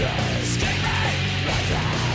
Escape me! Right